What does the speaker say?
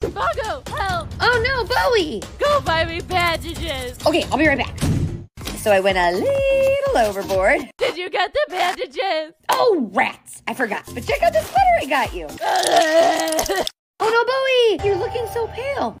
Bongo, help! Oh no, Bowie! Go buy me bandages! Okay, I'll be right back. So I went a little overboard. Did you get the bandages? Oh, rats! I forgot. But check out the sweater I got you. Oh no, Bowie! You're looking so pale.